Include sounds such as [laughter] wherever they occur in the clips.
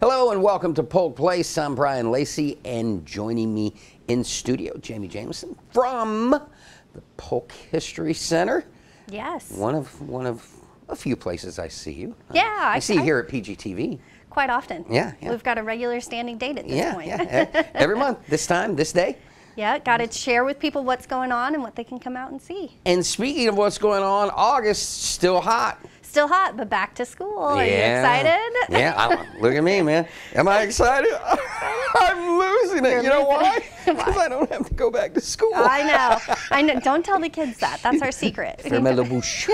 Hello and welcome to Polk Place. I'm Brian Lacey, and joining me in studio, Jamie Jameson from the Polk History Center. Yes. One of one of a few places I see you. Yeah, I, I- see you here at PGTV. Quite often. Yeah, yeah. We've got a regular standing date at this Yeah, point. yeah. [laughs] Every month, this time, this day. yeah, got to share with people what's going on and what they can come out and see. And speaking of what's going on, August still hot. Still hot, but back to school. Are you excited? Yeah, I, look at me, man. Am I [laughs] excited? [laughs] I'm losing it. You're you know why? losing it. [laughs] Because I don't have to go back to school. I know. [laughs] I know. Don't tell the kids that. That's our secret. [laughs] Fermez la bouche.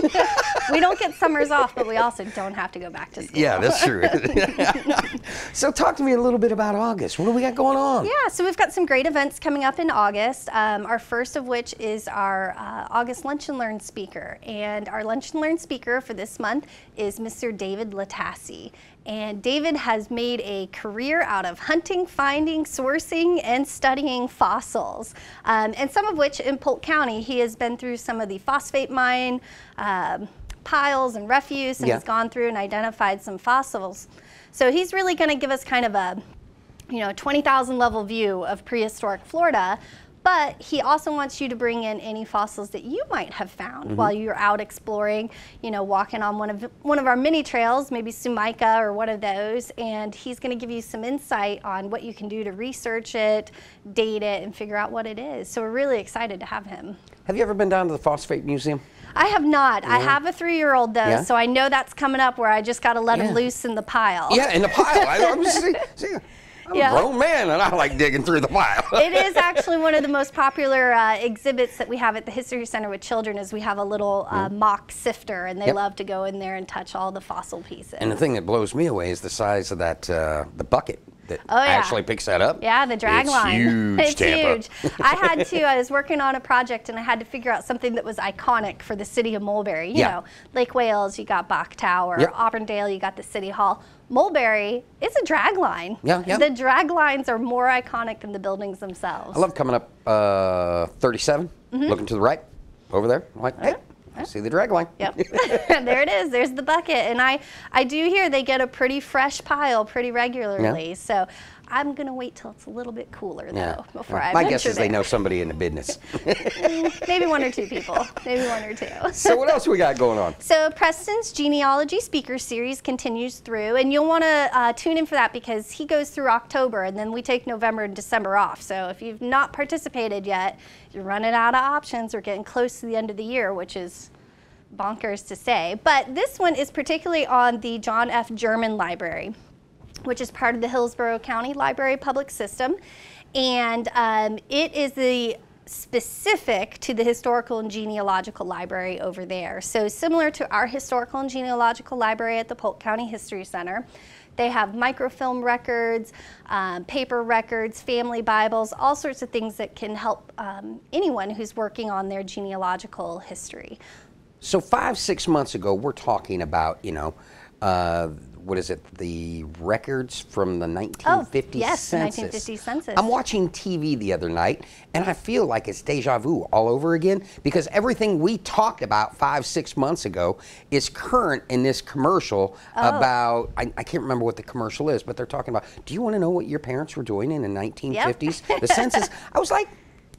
we don't get summers off, but we also don't have to go back to school. yeah, that's true. so talk to me a little bit about August. What do we got going on? Yeah, so we've got some great events coming up in August. Um, our first of which is our uh, August Lunch and Learn speaker. And our Lunch and Learn speaker for this month is Mr. David Latassi. And David has made a career out of hunting, finding, sourcing, and studying fossils. Um, and some of which in Polk County, he has been through some of the phosphate mine um, piles and refuse and Yeah. has gone through and identified some fossils. So he's really going to give us kind of a you know, 20,000 level view of prehistoric Florida. But he also wants you to bring in any fossils that you might have found mm-hmm. while you're out exploring, you know, walking on one of one of our mini trails, maybe Sumica or one of those, and he's going to give you some insight on what you can do to research it, date it, and figure out what it is. So we're really excited to have him. Have you ever been down to the Phosphate Museum? I have not. I have a three-year-old though, Yeah? so I know that's coming up where I just got to let Yeah. him loose in the pile. Yeah, in the pile. I, [laughs] I'm, see, see, I'm Yeah. a grown man and I like digging through the pile. it is actually one of the most popular uh, exhibits that we have at the History Center with children is we have a little uh, mock sifter and they Yep. love to go in there and touch all the fossil pieces. and the thing that blows me away is the size of that uh, the bucket that Oh, yeah. actually picks that up. yeah, the drag it's line. Huge, it's Tampa. huge. I [laughs] had to, I was working on a project and I had to figure out something that was iconic for the city of Mulberry. You Yeah. know, Lake Wales, you got Bok Tower, Yep. Auburndale, you got the City Hall. Mulberry, it's a drag line. Yeah, yeah. The drag lines are more iconic than the buildings themselves. I love coming up uh, 37, Mm-hmm. looking to the right, over there. I'm like, hey, I see the drag line. Yep. [laughs] [laughs] there it is. There's the bucket. And I, I do hear they get a pretty fresh pile pretty regularly. So I'm going to wait till it's a little bit cooler, though, Yeah. before Yeah. I My guess is they know somebody in the business. [laughs] Maybe one or two people. Maybe one or two. so what else we got going on? [laughs] So Preston's genealogy speaker series continues through, and you'll want to uh, tune in for that because he goes through October, and then we take November and December off. So if you've not participated yet, you're running out of options. We're getting close to the end of the year, which is bonkers to say. But this one is particularly on the John F. Germany Library which is part of the Hillsborough County Library Public System. And um, it is the specific to the Historical and Genealogical Library over there. So similar to our Historical and Genealogical Library at the Polk County History Center. They have microfilm records, um, paper records, family Bibles, all sorts of things that can help um, anyone who's working on their genealogical history. So five, six months ago, we're talking about, you know, uh, what is it? The records from the 1950 Oh, yes, census. 1950 census. I'm watching TV the other night, and I feel like it's deja vu all over again because everything we talked about five, six months ago is current in this commercial Oh. about. I, I can't remember what the commercial is, but they're talking about. Do you want to know what your parents were doing in the 1950s? The census. I was like.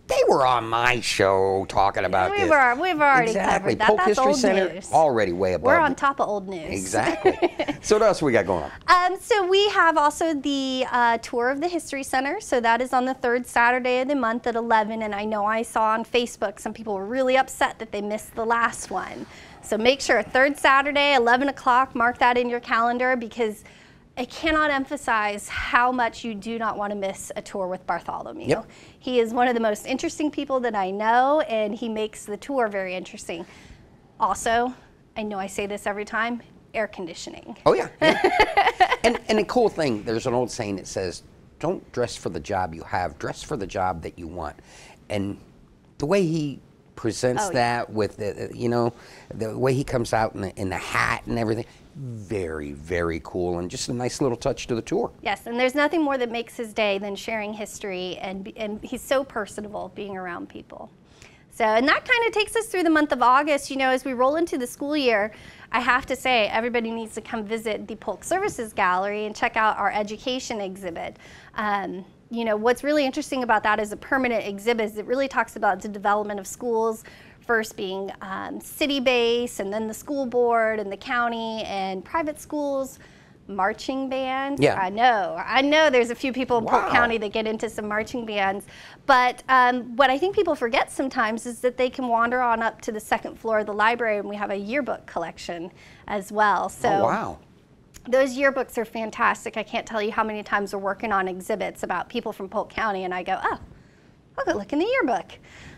They were on my show talking about We've this. al- we've already exactly. covered that. Polk That's History old Center news. already way above. We're on it. top of old news. Exactly. [laughs] so what else we got going on? Um, so we have also the uh, tour of the History Center. So that is on the third Saturday of the month at 11. And I know I saw on Facebook some people were really upset that they missed the last one. So make sure third Saturday, 11 o'clock. Mark that in your calendar because I cannot emphasize how much you do not want to miss a tour with Bartholomew. Yep. He is one of the most interesting people that I know, and he makes the tour very interesting. Also, I know I say this every time air conditioning. Oh yeah. yeah. [laughs] and and the cool thing, there's an old saying that says, "Don't dress for the job you have, dress for the job that you want." And the way he presents Oh, yeah. that with the, you know, the way he comes out in the, in the hat and everything, very very cool and just a nice little touch to the tour. Yes, and there's nothing more that makes his day than sharing history, and, and he's so personable being around people. So, and that kind of takes us through the month of August. You know, as we roll into the school year, I have to say everybody needs to come visit the Polk Services Gallery and check out our education exhibit. Um, you know, what's really interesting about that is a permanent exhibit is it really talks about the development of schools, first being um, city-based and then the school board and the county and private schools marching bands. Yeah. I know. I know there's a few people in Wow. Polk County that get into some marching bands. But um, what I think people forget sometimes is that they can wander on up to the second floor of the library and we have a yearbook collection as well. So oh, wow. Those yearbooks are fantastic. I can't tell you how many times we're working on exhibits about people from Polk County, and I go, oh, I'll go look in the yearbook.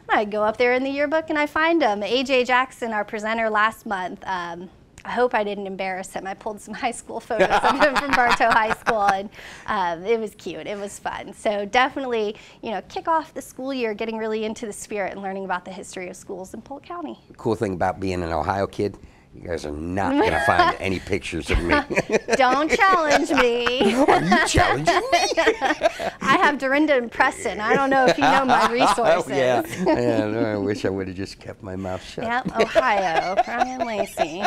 And I go up there in the yearbook and I find them. AJ Jackson, our presenter last month, um, I hope I didn't embarrass him. I pulled some [laughs] high school photos of him from Bartow [laughs] High School, and um, it was cute. It was fun. So definitely, you know, kick off the school year getting really into the spirit and learning about the history of schools in Polk County. The Cool thing about being an Ohio kid, you guys are not [laughs] going to find any pictures of me. [laughs] Don't challenge me. [laughs] are you challenging me? I have Dorinda and Preston. I don't know if you know my resources. Oh, yeah. yeah no, I wish I would have just kept my mouth shut. Yep, Ohio, Brian Lacey.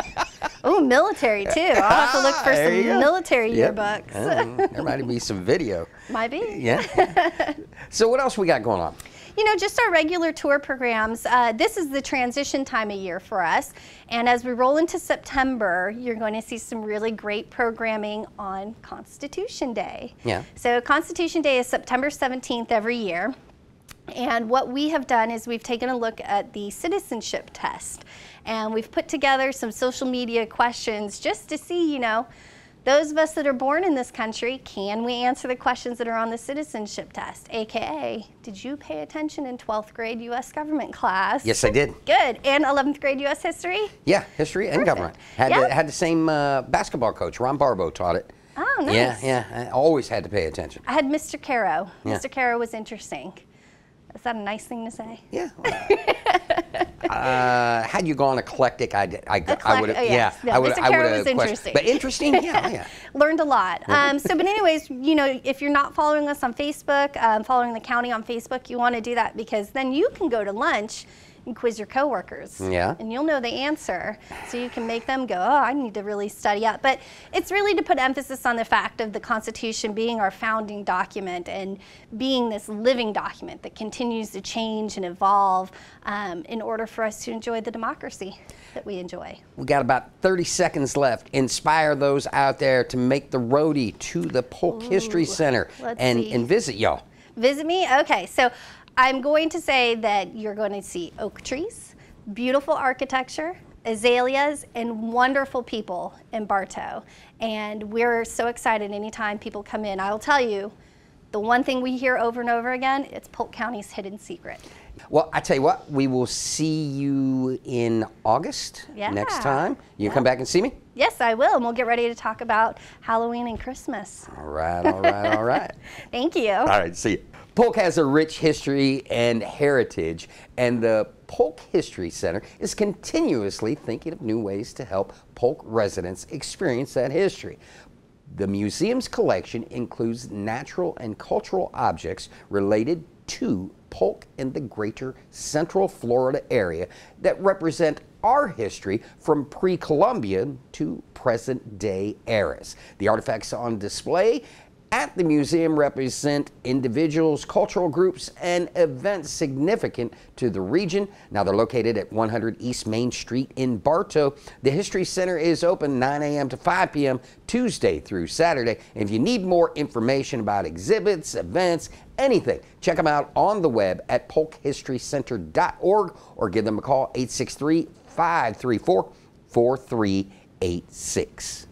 Oh, military too. I'll have to look for There some military Yep. yearbooks. Uh, there might be some video. Might be. Yeah. so what else we got going on? You know, just our regular tour programs. Uh, this is the transition time of year for us. And as we roll into September, you're going to see some really great programming on Constitution Day. Yeah. So, Constitution Day is September 17th every year. And what we have done is we've taken a look at the citizenship test and we've put together some social media questions just to see, you know, those of us that are born in this country, can we answer the questions that are on the citizenship test? AKA, did you pay attention in 12th grade US government class? Yes, I did. Good. And 11th grade US history? Yeah, history and government. Had Yeah. the, had the same uh, basketball coach, Ron Barbo, taught it. Oh, nice. Yeah, yeah. I always had to pay attention. I had Mr. Caro. Yeah. Mr. Caro was interesting. Is that a nice thing to say? Yeah. [laughs] uh, had you gone eclectic, I'd, I, I would have. oh, yes. Yeah, No, I would. Mr. I Caro would was have interesting. But interesting. Yeah, yeah. [laughs] learned a lot. Um, so, but anyways, you know, if you're not following us on Facebook, um, following the county on Facebook, you want to do that because then you can go to lunch and quiz your coworkers. Yeah. And you'll know the answer, so you can make them go, oh, I need to really study up. But it's really to put emphasis on the fact of the Constitution being our founding document and being this living document that continues to change and evolve um, in order for us to enjoy the democracy that we enjoy. We got about 30 seconds left. Inspire those out there to make the roadie to the Polk History Center and, see. and visit y'all. Visit me? Okay, so I'm going to say that you're going to see oak trees, beautiful architecture, azaleas, and wonderful people in Bartow. And we're so excited anytime people come in. I'll tell you, the one thing we hear over and over again, it's Polk County's hidden secret. Well, I tell you what, we will see you in August next time. You Yeah. come back and see me? Yes, I will, and we'll get ready to talk about Halloween and Christmas. All right, all right, all right. [laughs] Thank you. All right, see you. Polk has a rich history and heritage, and the Polk History Center is continuously thinking of new ways to help Polk residents experience that history. The museum's collection includes natural and cultural objects related to Polk and the greater Central Florida area that represent our history from pre Columbian to present day eras. The artifacts on display at the museum represent individuals, cultural groups, and events significant to the region. Now they're located at 100 East Main Street in Bartow. The History Center is open 9 a.m. to 5 p.m. Tuesday through Saturday. If you need more information about exhibits, events, anything, check them out on the web at polkhistorycenter.org or give them a call 863 534 4386.